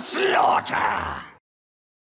slaughter!